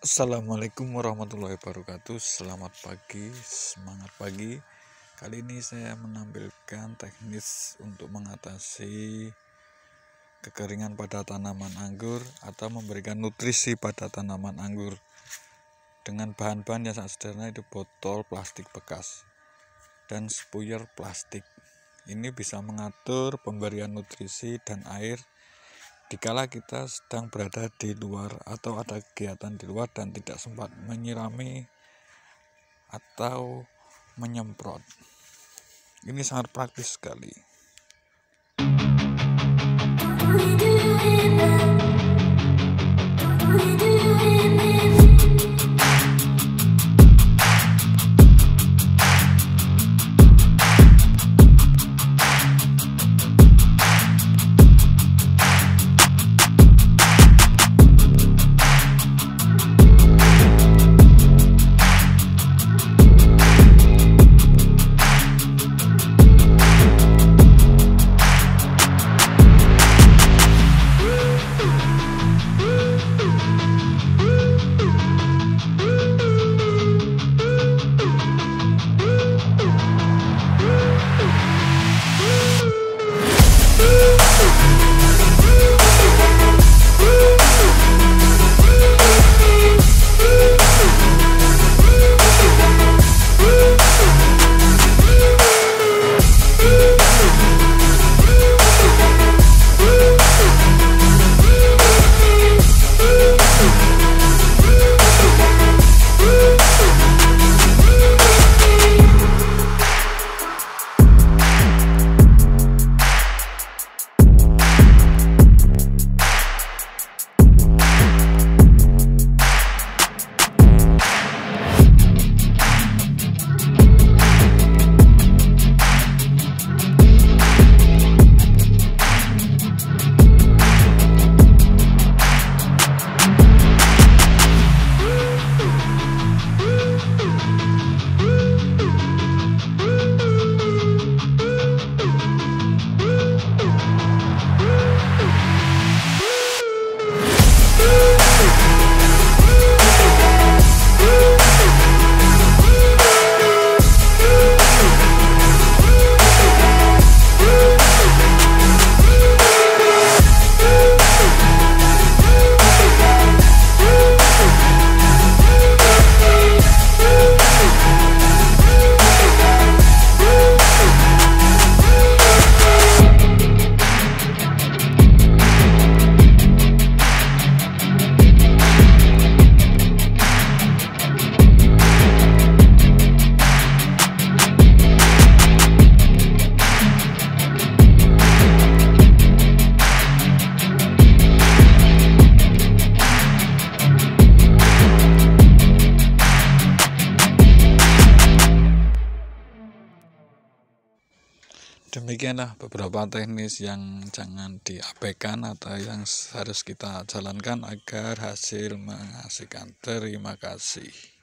Assalamualaikum warahmatullahi wabarakatuh. Selamat pagi, semangat pagi. Kali ini saya menampilkan teknis untuk mengatasi kekeringan pada tanaman anggur Atau memberikan nutrisi pada tanaman anggur Dengan bahan-bahan yang sangat sederhana itu botol plastik bekas Dan spuyer plastik. Ini bisa mengatur pemberian nutrisi dan air dikala kita sedang berada di luar atau ada kegiatan di luar dan tidak sempat menyirami atau menyemprot. Ini sangat praktis sekali. Demikianlah beberapa teknis yang jangan diabaikan atau yang harus kita jalankan agar hasil menghasilkan. Terima kasih